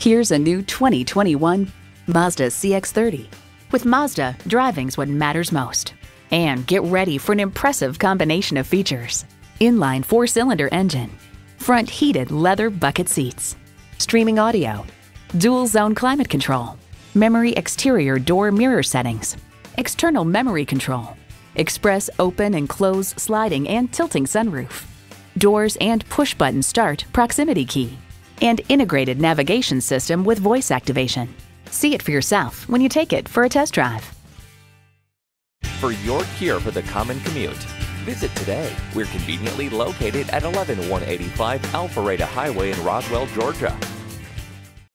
Here's a new 2021 Mazda CX-30. With Mazda, driving's what matters most. And get ready for an impressive combination of features. Inline four-cylinder engine, front heated leather bucket seats, streaming audio, dual zone climate control, memory exterior door mirror settings, external memory control, express open and close sliding and tilting sunroof, doors and push button start proximity key, and integrated navigation system with voice activation. See it for yourself when you take it for a test drive. For your cure for the common commute, visit today. We're conveniently located at 11185 Alpharetta Highway in Roswell, Georgia.